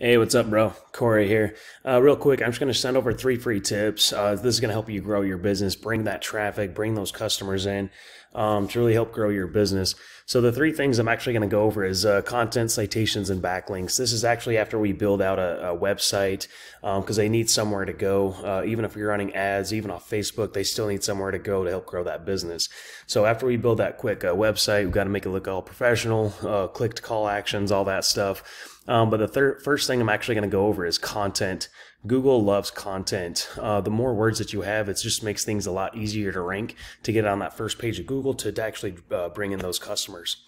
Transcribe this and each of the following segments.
Hey, what's up, bro? Cory here. Uh, real quick, I'm just going to send over three free tips. Uh, this is going to help you grow your business, bring that traffic, bring those customers in um, to really help grow your business. So, the three things I'm actually going to go over is uh, content, citations, and backlinks. This is actually after we build out a, a website because um, they need somewhere to go. Uh, even if you're running ads, even off Facebook, they still need somewhere to go to help grow that business. So, after we build that quick uh, website, we've got to make it look all professional, uh, click to call actions, all that stuff. Um, but the third, first thing I'm actually going to go over is content. Google loves content. Uh, the more words that you have, it just makes things a lot easier to rank to get on that first page of Google to, to actually uh, bring in those customers.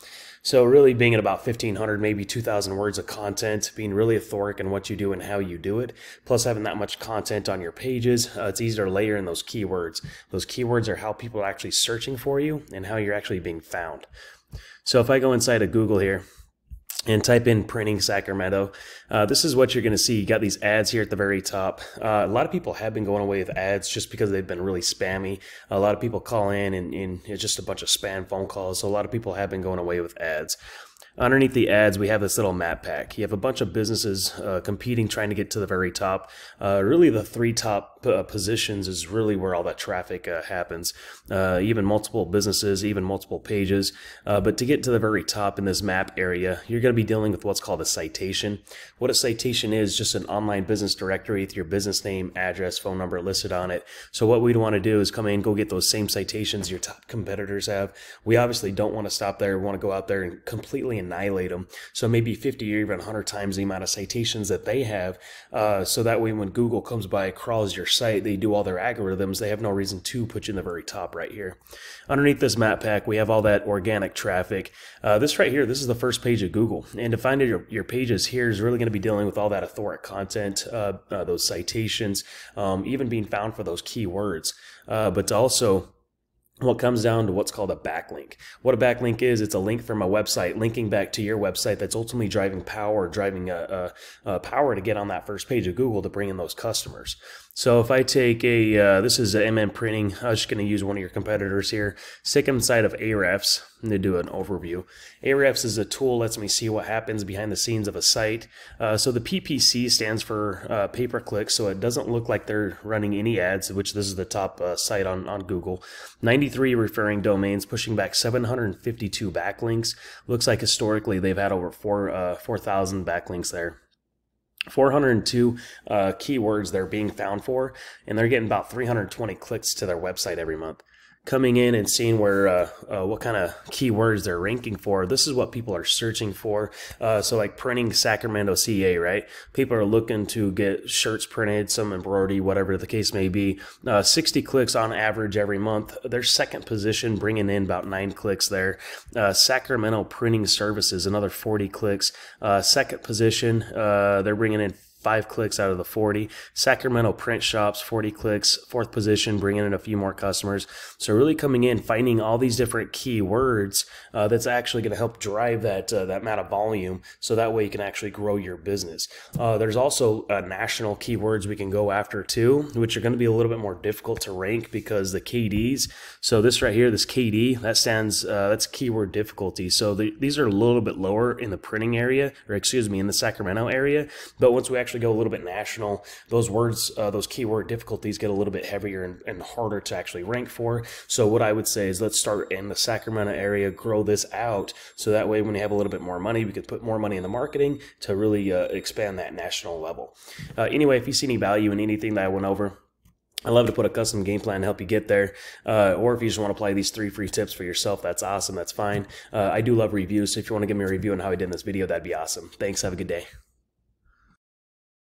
So really being at about 1500, maybe 2000 words of content, being really authoric in what you do and how you do it, plus having that much content on your pages, uh, it's easier to layer in those keywords. Those keywords are how people are actually searching for you and how you're actually being found. So if I go inside of Google here, and type in printing Sacramento. Uh, this is what you're going to see. You got these ads here at the very top. Uh, a lot of people have been going away with ads just because they've been really spammy. A lot of people call in and, and it's just a bunch of spam phone calls. So a lot of people have been going away with ads. Underneath the ads, we have this little map pack. You have a bunch of businesses uh, competing, trying to get to the very top. Uh, really, the three top uh, positions is really where all that traffic uh, happens. Uh, even multiple businesses, even multiple pages. Uh, but to get to the very top in this map area, you're going to be dealing with what's called a citation. What a citation is, just an online business directory with your business name, address, phone number listed on it. So what we'd want to do is come in, go get those same citations your top competitors have. We obviously don't want to stop there. We want to go out there and completely annihilate them. So maybe 50 or even 100 times the amount of citations that they have. Uh, so that way, when Google comes by, crawls your site, they do all their algorithms. They have no reason to put you in the very top right here. Underneath this map pack, we have all that organic traffic. Uh, this right here, this is the first page of Google. And to find your, your pages here is really going to be dealing with all that authoric content, uh, uh, those citations, um, even being found for those keywords. Uh, but to what comes down to what's called a backlink. What a backlink is, it's a link from a website linking back to your website that's ultimately driving power, driving a, a, a power to get on that first page of Google to bring in those customers. So if I take a, uh, this is a MM Printing, I was just going to use one of your competitors here, stick inside of Ahrefs to do an overview. Ahrefs is a tool lets me see what happens behind the scenes of a site. Uh, so the PPC stands for uh, pay per click, so it doesn't look like they're running any ads, which this is the top uh, site on, on Google. 93 referring domains, pushing back 752 backlinks. Looks like historically they've had over 4 uh, 4,000 backlinks there. 402 uh, keywords they're being found for, and they're getting about 320 clicks to their website every month coming in and seeing where uh, uh, what kind of keywords they're ranking for. This is what people are searching for. Uh, so like printing Sacramento CA, right? People are looking to get shirts printed, some embroidery, whatever the case may be. Uh, 60 clicks on average every month. Their second position, bringing in about nine clicks there. Uh, Sacramento Printing Services, another 40 clicks. Uh, second position, they're bringing in five clicks out of the 40. Sacramento Print Shops, 40 clicks, fourth position, bringing in a few more customers. So really coming in, finding all these different keywords uh, that's actually going to help drive that uh, that amount of volume. So that way you can actually grow your business. Uh, there's also uh, national keywords we can go after too, which are going to be a little bit more difficult to rank because the KDs. So this right here, this KD, that stands uh, that's keyword difficulty. So the, these are a little bit lower in the printing area, or excuse me, in the Sacramento area. But once we actually actually go a little bit national, those words, uh, those keyword difficulties get a little bit heavier and, and harder to actually rank for. So what I would say is let's start in the Sacramento area, grow this out, so that way when we have a little bit more money, we can put more money in the marketing to really uh, expand that national level. Uh, anyway, if you see any value in anything that I went over, I love to put a custom game plan to help you get there. Uh, or if you just want to apply these three free tips for yourself, that's awesome. That's fine. Uh, I do love reviews. So if you want to give me a review on how I did in this video, that'd be awesome. Thanks. Have a good day.